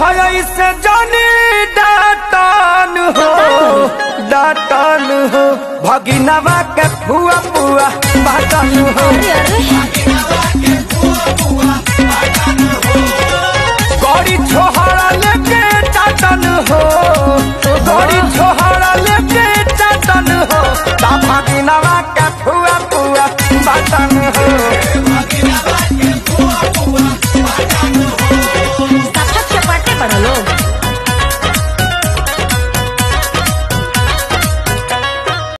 हाय ऐसे जानी डाटान हो डाटान हो। भगिनवा के फुआ फुआ बाटान हो। गड़ी छोहरा लेके टाटन हो गड़ी छोहरा लेके टाटन हो। ता भगिनवा के फुआ फुआ बाटान हो।